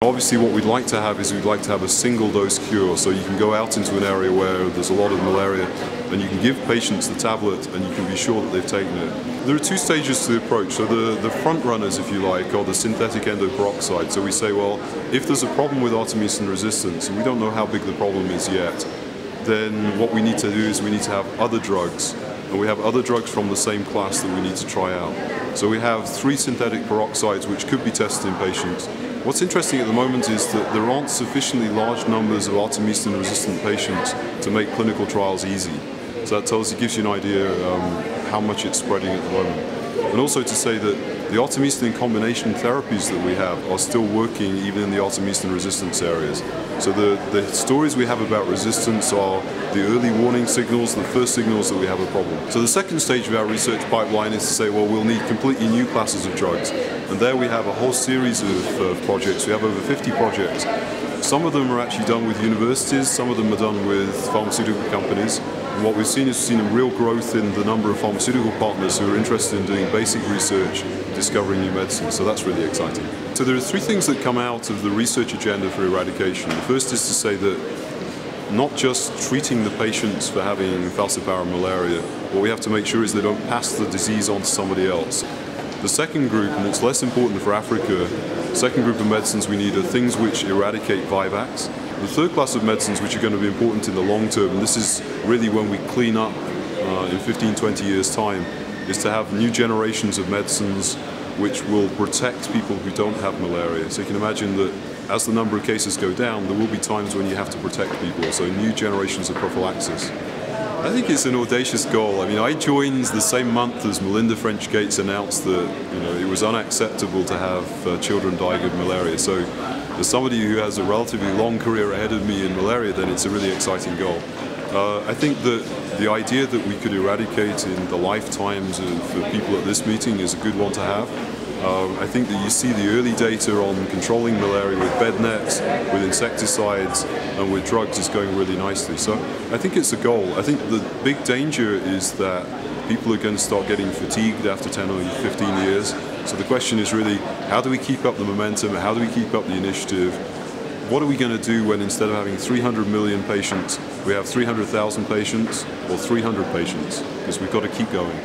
Obviously what we'd like to have is we'd like to have a single dose cure so you can go out into an area where there's a lot of malaria and you can give patients the tablet and you can be sure that they've taken it. There are two stages to the approach. So the, the front runners, if you like, are the synthetic endoperoxide. So we say, well, if there's a problem with artemisinin resistance, and we don't know how big the problem is yet, then what we need to do is we need to have other drugs and we have other drugs from the same class that we need to try out. So we have three synthetic peroxides which could be tested in patients. What's interesting at the moment is that there aren't sufficiently large numbers of artemisinin resistant patients to make clinical trials easy. So that tells you, gives you an idea um, how much it's spreading at the moment. And also to say that the artemisinin combination therapies that we have are still working even in the artemisinin resistance areas. So the, the stories we have about resistance are the early warning signals, the first signals that we have a problem. So the second stage of our research pipeline is to say, well, we'll need completely new classes of drugs. And there we have a whole series of uh, projects. We have over 50 projects. Some of them are actually done with universities, some of them are done with pharmaceutical companies. And what we've seen is seen a real growth in the number of pharmaceutical partners who are interested in doing basic research, discovering new medicines. So that's really exciting. So there are three things that come out of the research agenda for eradication. The first is to say that not just treating the patients for having falciparum malaria, what we have to make sure is they don't pass the disease on to somebody else. The second group, and it's less important for Africa, second group of medicines we need are things which eradicate vivax, the third class of medicines which are going to be important in the long term, and this is really when we clean up uh, in 15, 20 years time, is to have new generations of medicines which will protect people who don't have malaria. So you can imagine that as the number of cases go down, there will be times when you have to protect people, so new generations of prophylaxis. I think it's an audacious goal. I mean, I joined the same month as Melinda French Gates announced that you know it was unacceptable to have uh, children dying of malaria. So as somebody who has a relatively long career ahead of me in malaria, then it's a really exciting goal. Uh, I think that the idea that we could eradicate in the lifetimes of people at this meeting is a good one to have. Um, I think that you see the early data on controlling malaria with bed nets, with insecticides, and with drugs is going really nicely. So I think it's a goal. I think the big danger is that people are going to start getting fatigued after 10 or 15 years. So the question is really, how do we keep up the momentum? How do we keep up the initiative? What are we going to do when instead of having 300 million patients, we have 300,000 patients or 300 patients? Because we've got to keep going.